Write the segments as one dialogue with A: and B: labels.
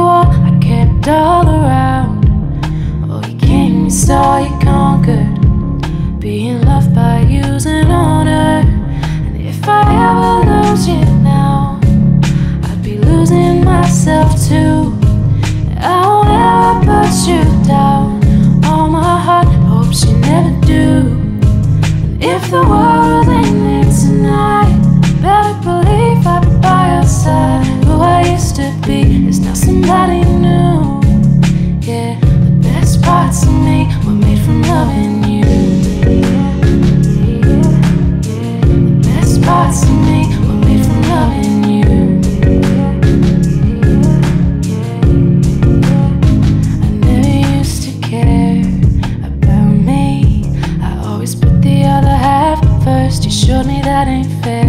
A: war I kept all around. Oh, you came, you saw, you conquered. Being loved by using honor. And if I ever lose you now, I'd be losing myself too. I won't ever put you down. All my heart hopes you never do. And if the world showed me that ain't fair.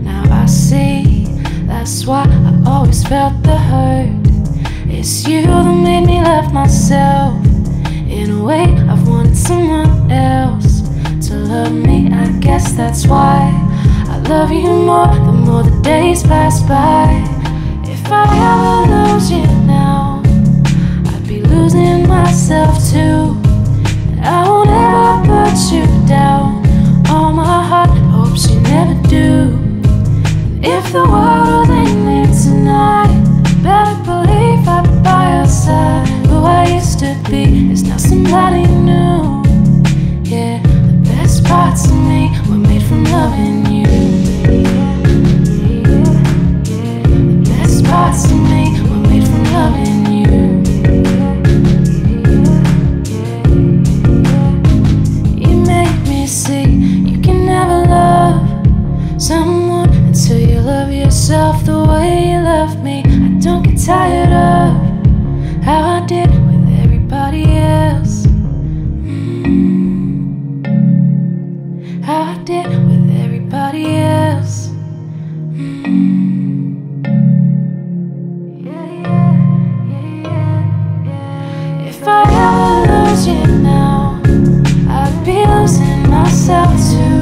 A: Now I see, that's why I always felt the hurt. It's you that made me love myself. In a way, I've wanted someone else to love me. I guess that's why I love you more the more the days pass by. If I ever lose you now, I'd be losing myself too. If the world ended tonight, better believe I'd be by your side. Who I used to be is now somebody new. Yeah, the best parts of me were made from loving you. The best parts of me were made from loving you. You tired of how I did with everybody else. Mm. How I did with everybody else. Mm. If I ever lose you now, I'd be losing myself too.